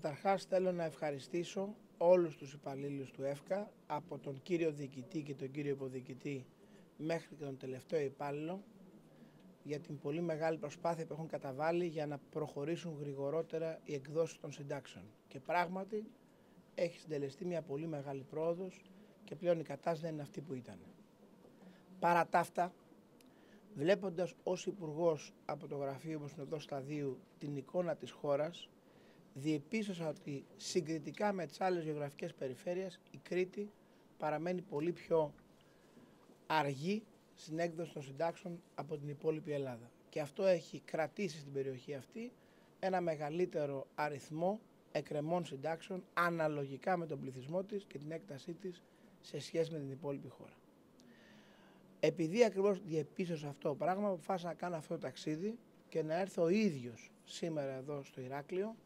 Καταρχάς θέλω να ευχαριστήσω όλους τους υπαλλήλους του ΕΦΚΑ από τον κύριο διοικητή και τον κύριο υποδιοικητή μέχρι και τον τελευταίο υπάλληλο για την πολύ μεγάλη προσπάθεια που έχουν καταβάλει για να προχωρήσουν γρηγορότερα οι εκδόσεις των συντάξεων. Και πράγματι έχει συντελεστεί μια πολύ μεγάλη πρόοδος και πλέον η κατάσταση δεν είναι αυτή που ήταν. Παρά τα αυτά, βλέποντας ως υπουργός από το γραφείο μου στην σταδίου την εικόνα της χώρας, διεπίστωσα ότι συγκριτικά με τις άλλες γεωγραφικές περιφέρειες η Κρήτη παραμένει πολύ πιο αργή στην έκδοση των συντάξεων από την υπόλοιπη Ελλάδα. Και αυτό έχει κρατήσει στην περιοχή αυτή ένα μεγαλύτερο αριθμό εκκρεμών συντάξεων αναλογικά με τον πληθυσμό της και την έκτασή της σε σχέση με την υπόλοιπη χώρα. Επειδή ακριβώς διεπίστωσα αυτό το πράγμα, αποφάσισα να κάνω αυτό το ταξίδι και να έρθω ο ίδιος σήμερα εδώ στο Ηράκλειο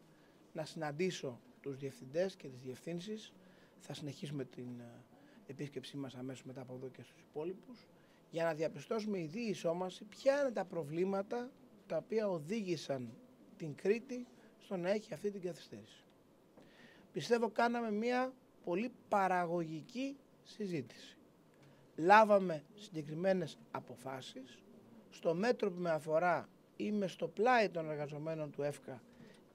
να συναντήσω τους διευθυντές και τις διευθύνσεις. Θα συνεχίσουμε την ε, επίσκεψή μας αμέσως μετά από εδώ και στους υπόλοιπους για να διαπιστώσουμε η διεισόμαση ποια είναι τα προβλήματα τα οποία οδήγησαν την Κρήτη στο να έχει αυτή την καθυστέρηση. Πιστεύω κάναμε μια πολύ παραγωγική συζήτηση. Λάβαμε συγκεκριμένες αποφάσεις. Στο μέτρο που με αφορά είμαι στο πλάι των εργαζομένων του ΕΦΚΑ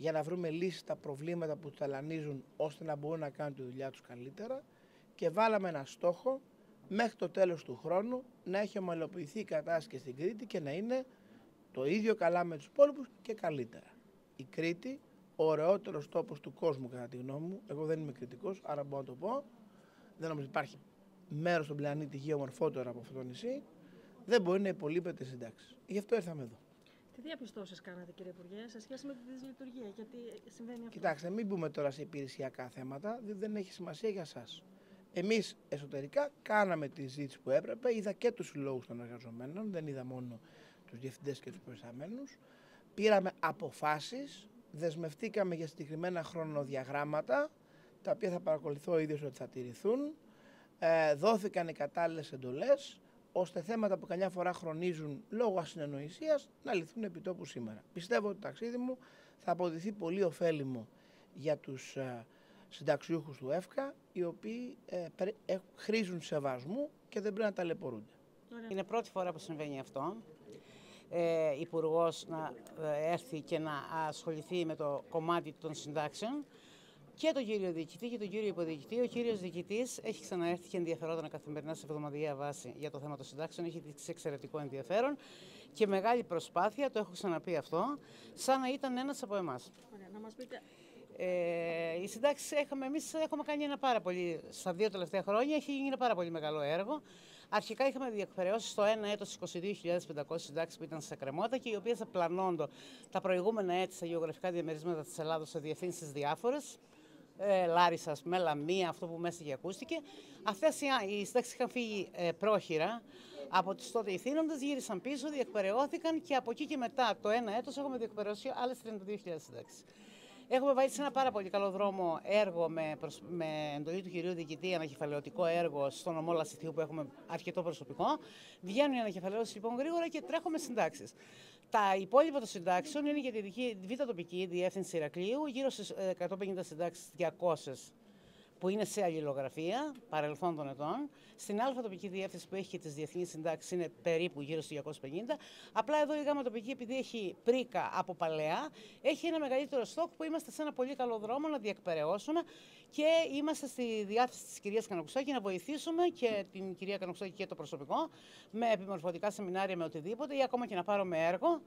για να βρούμε λύσεις στα προβλήματα που ταλανίζουν ώστε να μπορούν να κάνουν τη δουλειά τους καλύτερα και βάλαμε ένα στόχο μέχρι το τέλος του χρόνου να έχει ομαλοποιηθεί η κατάσταση στην Κρήτη και να είναι το ίδιο καλά με τους υπόλοιπους και καλύτερα. Η Κρήτη, ο ωραιότερος τόπος του κόσμου κατά τη γνώμη μου, εγώ δεν είμαι κριτικός, άρα μπορώ να το πω, δεν νομίζω υπάρχει μέρος στον πλανήτη γη ομορφότερο από αυτό το νησί, δεν μπορεί να υπολείπεται συντάξεις. Γι' αυτό ήρθαμε εδώ. Τι διαπιστώσεις κάνατε, κύριε Υπουργέ, σε σχέση με τη δυσλειτουργία, γιατί συμβαίνει αυτό; Κοιτάξτε, μην μπούμε τώρα σε υπηρεσιακά θέματα, διότι δεν έχει σημασία για εσά. Εμείς εσωτερικά κάναμε τη ζήτηση που έπρεπε, είδα και τους συλλόγους των εργαζομένων, δεν είδα μόνο τους διευθυντές και τους προϊσταμένους. Πήραμε αποφάσεις, δεσμευτήκαμε για συγκεκριμένα χρονοδιαγράμματα, τα οποία θα παρακολουθώ ο ίδιος ότι θα τηρηθούν. Ε, δόθηκαν οι κατάλληλες εντολές ώστε θέματα που καμιά φορά χρονίζουν λόγω ασυνεννοησίας να λυθούν επί τόπου σήμερα. Πιστεύω ότι το ταξίδι μου θα αποδειχθεί πολύ ωφέλιμο για τους ε, συνταξιούχους του ΕΦΚΑ, οι οποίοι ε, ε, χρήζουν σεβασμού και δεν πρέπει να ταλαιπωρούνται. Είναι πρώτη φορά που συμβαίνει αυτό. Ε, Υπουργός να ε, έρθει και να ασχοληθεί με το κομμάτι των συντάξεων και τον κύριο διοικητή και τον κύριο υποδιοικητή. Ο κύριος διοικητής έχει ξαναέρθει και ενδιαφερόταν καθημερινά σε εβδομαδιαία βάση για το θέμα των συντάξεων. Έχει δείξει εξαιρετικό ενδιαφέρον και μεγάλη προσπάθεια, το έχω ξαναπεί αυτό, σαν να ήταν ένας από εμάς. Να μας πείτε. Ε, οι συντάξεις έχουμε, εμείς έχουμε κάνει ένα πάρα πολύ, στα δύο τελευταία χρόνια, έχει γίνει ένα πάρα πολύ μεγάλο έργο. Αρχικά είχαμε διεκπαιρεώσεις στο ένα έτος 22.500 συντάξεις που ήταν σε κρεμότητα και οι οποίες πλανώνται τα προηγούμενα έτη στα γεωγραφικά διαμερίσματα της Ελλάδα σε διευθύνσεις διάφορες ε, Λάρισα, Μελαμία, αυτό που μέσα και ακούστηκε. Αυτές οι συντάξει είχαν φύγει ε, πρόχειρα από τις τότε ηθήνοντες, γύρισαν πίσω, διεκπαιρεώθηκαν και από εκεί και μετά το ένα έτος έχουμε διεκπαιρεώσει άλλες 32.000 συντάξει. Έχουμε βάλει σε ένα πάρα πολύ καλό δρόμο έργο με, προσ... με εντολή του κυρίου Διοικητή, ανακεφαλαιωτικό έργο στον ομό Λασιθίου που έχουμε αρκετό προσωπικό. Βγαίνουν οι ανακεφαλαιώσεις λοιπόν γρήγορα και τρέχουμε συντάξεις. Τα υπόλοιπα των συντάξεων είναι για τη δική β' τοπική διεύθυνση Ηρακλείου, γύρω στις 150 συντάξεις, 200 που είναι σε αλληλογραφία παρελθόν των ετών. Στην Α τοπική διεύθυνση που έχει και τις διεθνείς συντάξεις είναι περίπου γύρω στους 250. Απλά εδώ η ΓΑΜΑ τοπική, επειδή έχει πρίκα από παλαιά, έχει ένα μεγαλύτερο στόχο που είμαστε σε ένα πολύ καλό δρόμο να διεκπαιρεώσουμε και είμαστε στη διάθεση της κυρίας Κανοξάκη να βοηθήσουμε και την κυρία Κανοξάκη και το προσωπικό με επιμορφωτικά σεμινάρια, με οτιδήποτε ή ακόμα και να πάρουμε έργο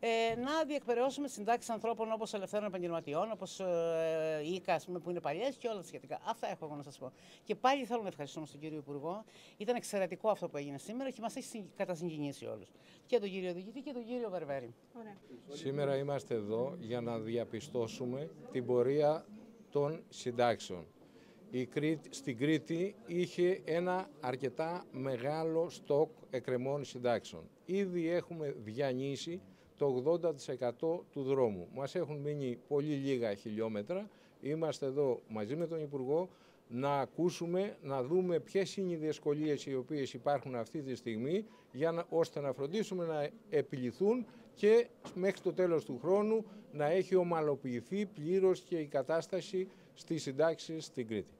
ε, να διεκπαιρεώσουμε συντάξεις ανθρώπων όπως ελευθέρων επαγγελματιών, όπως ε, ΙΚΑ, που είναι παλιές και όλα τα σχετικά. Αυτά έχω εγώ να σας πω. Και πάλι θέλω να ευχαριστούμε τον κύριο Υπουργό. Ήταν εξαιρετικό αυτό που έγινε σήμερα και μας έχει κατασυγκινήσει όλους. Και τον κύριο Διοικητή και τον κύριο Βερβέρη. Σήμερα είμαστε εδώ για να διαπιστώσουμε την πορεία των συντάξεων. Η Κρήτη, στην Κρήτη είχε ένα αρκετά μεγάλο στόκ εκκρεμών συντάξεων. Ήδη έχουμε διανύσει το 80% του δρόμου. Μας έχουν μείνει πολύ λίγα χιλιόμετρα. Είμαστε εδώ μαζί με τον Υπουργό να ακούσουμε, να δούμε ποιες είναι οι δυσκολίες οι οποίες υπάρχουν αυτή τη στιγμή για να, ώστε να φροντίσουμε να επιληθούν και μέχρι το τέλος του χρόνου να έχει ομαλοποιηθεί πλήρως και η κατάσταση στις συντάξεις στην Κρήτη.